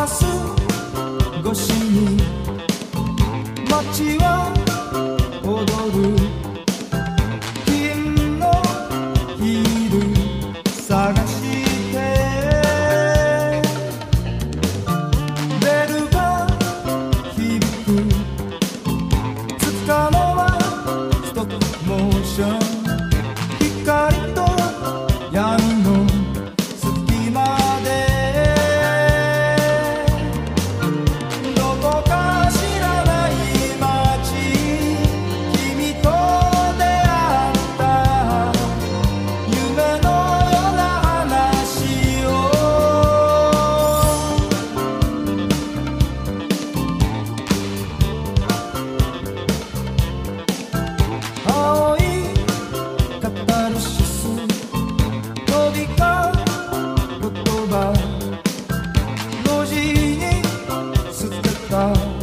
ラス越しに街は踊る金のヒール探してベルが響くつかのはストップモーション光と Oh.